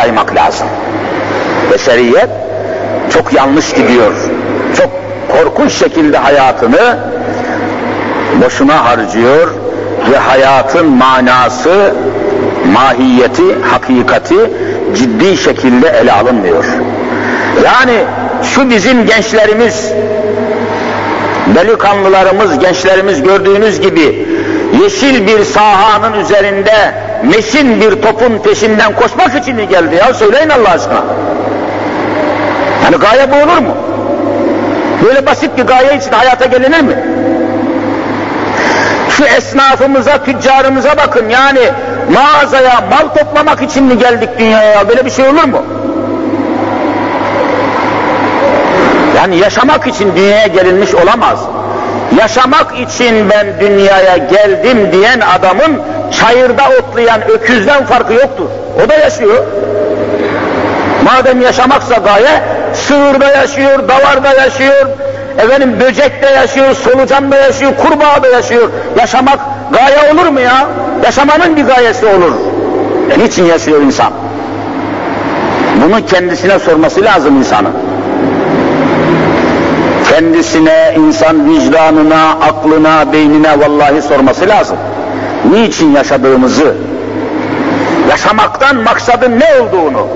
yaymak lazım. Beşeriyet çok yanlış gidiyor. Çok korkunç şekilde hayatını boşuna harcıyor ve hayatın manası, mahiyeti, hakikati ciddi şekilde ele alınmıyor. Yani şu bizim gençlerimiz, delikanlılarımız, gençlerimiz gördüğünüz gibi yeşil bir sahanın üzerinde meşin bir topun peşinden koşmak için mi geldi ya? Söyleyin Allah aşkına. Yani gaye bu olur mu? Böyle basit bir gaye için hayata gelinir mi? Şu esnafımıza, tüccarımıza bakın yani mağazaya mal toplamak için mi geldik dünyaya? Böyle bir şey olur mu? Yani yaşamak için dünyaya gelinmiş olamaz. Yaşamak için ben dünyaya geldim diyen adamın çayırda otlayan öküzden farkı yoktur. O da yaşıyor. Madem yaşamaksa gaye, sığırda yaşıyor, davarda yaşıyor, efendim böcekte yaşıyor, solucanda yaşıyor, kurbağada yaşıyor. Yaşamak gaye olur mu ya? Yaşamanın bir gayesi olur. E, niçin yaşıyor insan? Bunu kendisine sorması lazım insanın. Kendisine, insan vicdanına, aklına, beynine vallahi sorması lazım. Niçin yaşadığımızı, yaşamaktan maksadın ne olduğunu.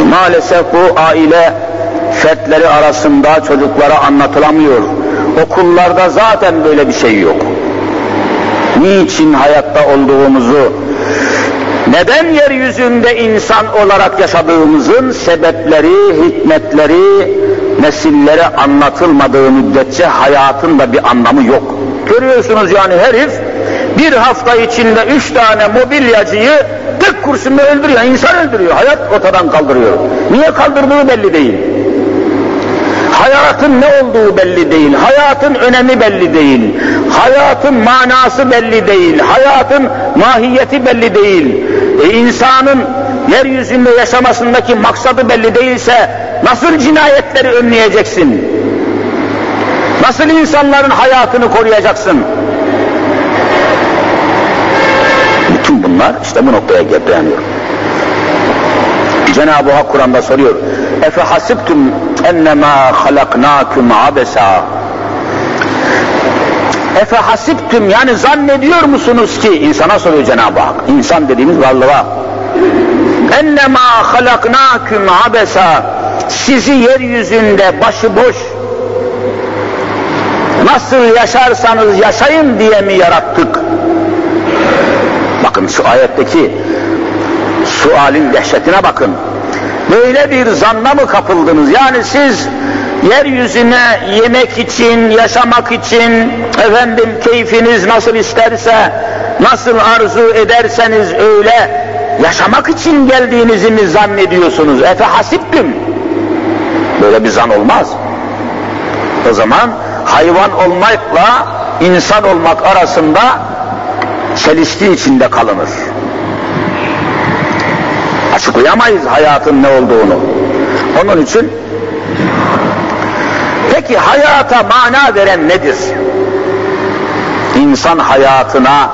E, maalesef bu aile fertleri arasında çocuklara anlatılamıyor. Okullarda zaten böyle bir şey yok. Niçin hayatta olduğumuzu, neden yeryüzünde insan olarak yaşadığımızın sebepleri, hikmetleri, nesillere anlatılmadığı müddetçe hayatın da bir anlamı yok. Görüyorsunuz yani herif bir hafta içinde üç tane mobilyacıyı tek kurşunla öldürüyor, insan öldürüyor, hayat ortadan kaldırıyor. Niye kaldırdığı belli değil. Hayatın ne olduğu belli değil, hayatın önemi belli değil, hayatın manası belli değil, hayatın mahiyeti belli değil. E insanın yeryüzünde yaşamasındaki maksadı belli değilse nasıl cinayetleri önleyeceksin? Nasıl insanların hayatını koruyacaksın? Bütün bunlar işte bu noktaya dayanıyor. Cenab-ı Hak Kur'an'da soruyor. Efe hasibtum ennemâ halaknâküm abesa. Efe hasibtum yani zannediyor musunuz ki insana soruyor Cenab-ı Hak. İnsan dediğimiz varlığa. Ennemâ halaknâküm abesa. Sizi yeryüzünde başıboş nasıl yaşarsanız yaşayın diye mi yarattık? Bakın şu ayetteki sualin dehşetine bakın. Böyle bir zanna mı kapıldınız? Yani siz yeryüzüne yemek için, yaşamak için, efendim keyfiniz nasıl isterse, nasıl arzu ederseniz öyle yaşamak için geldiğinizi mi zannediyorsunuz? Efe hasiptüm. Böyle bir zan olmaz. O zaman hayvan olmakla insan olmak arasında çelişki içinde kalınır. Açıklayamayız hayatın ne olduğunu. Onun için peki hayata mana veren nedir? İnsan hayatına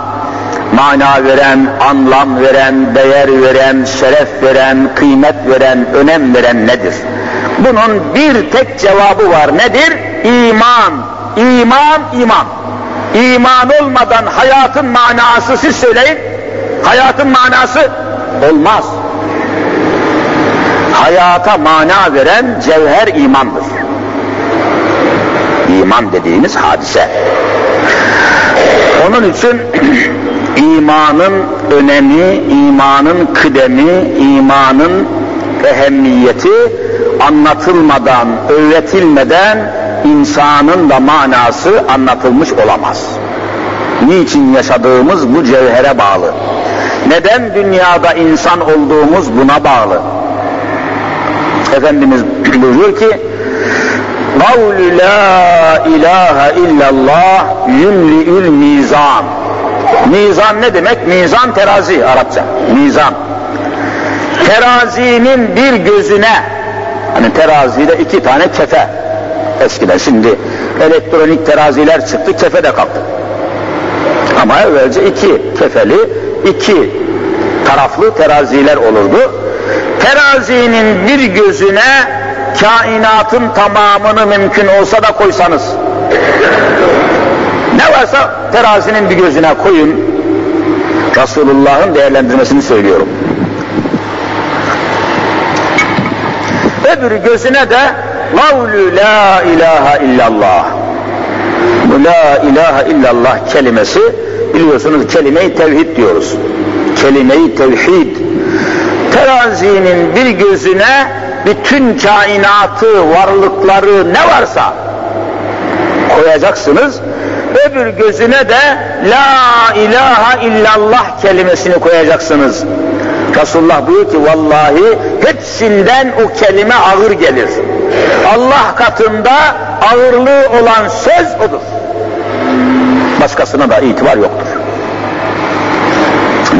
mana veren, anlam veren, değer veren, şeref veren, kıymet veren, önem veren nedir? Bunun bir tek cevabı var. Nedir? İman. İman, iman. İman olmadan hayatın manası siz söyleyin. Hayatın manası olmaz. Hayata mana veren cevher imandır. İman dediğimiz hadise. Onun için imanın önemi, imanın kıdemi, imanın ehemmiyeti anlatılmadan, öğretilmeden insanın da manası anlatılmış olamaz. Niçin yaşadığımız bu cevhere bağlı. Neden dünyada insan olduğumuz buna bağlı. Efendimiz buyuruyor ki قَوْلُ لَا اِلَٰهَ اِلَّا اللّٰهِ يُمْلِئُ mizan. Mizan ne demek? Mizan terazi Arapça. Mizan. Terazinin bir gözüne, hani terazide iki tane kefe eskiden şimdi elektronik teraziler çıktı, kefe de kalktı. Ama evvelce iki kefeli, iki taraflı teraziler olurdu. Terazinin bir gözüne kainatın tamamını mümkün olsa da koysanız ne varsa terazinin bir gözüne koyun Resulullah'ın değerlendirmesini söylüyorum. Öbür gözüne de kavlü la ilahe illallah bu la ilahe illallah kelimesi biliyorsunuz kelime-i tevhid diyoruz. Kelime-i tevhid terazinin bir gözüne bütün kainatı, varlıkları ne varsa koyacaksınız. Öbür gözüne de la ilahe illallah kelimesini koyacaksınız. Resulullah buyuruyor ki vallahi hepsinden o kelime ağır gelir. Allah katında ağırlığı olan söz odur. Başkasına da itibar yoktur.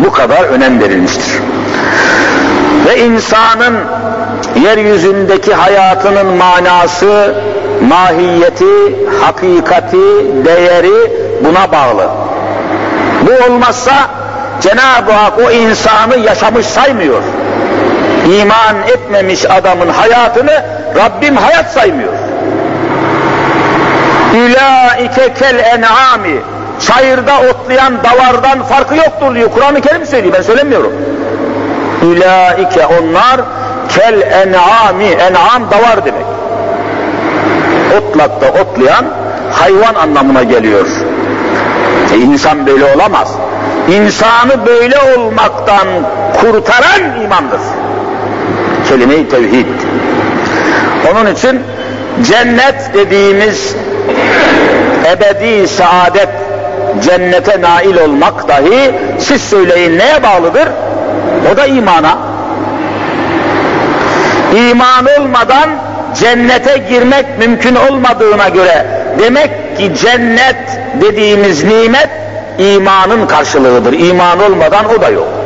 Bu kadar önem verilmiştir. Ve insanın yeryüzündeki hayatının manası, mahiyeti, hakikati, değeri buna bağlı. Bu olmazsa Cenab-ı Hak o insanı yaşamış saymıyor. İman etmemiş adamın hayatını Rabbim hayat saymıyor. Ülaike kel en'ami çayırda otlayan davardan farkı yoktur diyor. Kur'an-ı Kerim söylüyor ben söylemiyorum. Ülaike onlar kel en'ami en'am davar demek. Otlakta otlayan hayvan anlamına geliyor. E insan böyle olamaz. İnsanı böyle olmaktan kurtaran imandır. Kelime-i tevhid. Onun için cennet dediğimiz ebedi saadet cennete nail olmak dahi siz söyleyin neye bağlıdır? O da imana. İman olmadan cennete girmek mümkün olmadığına göre demek ki cennet dediğimiz nimet imanın karşılığıdır. İman olmadan o da yok.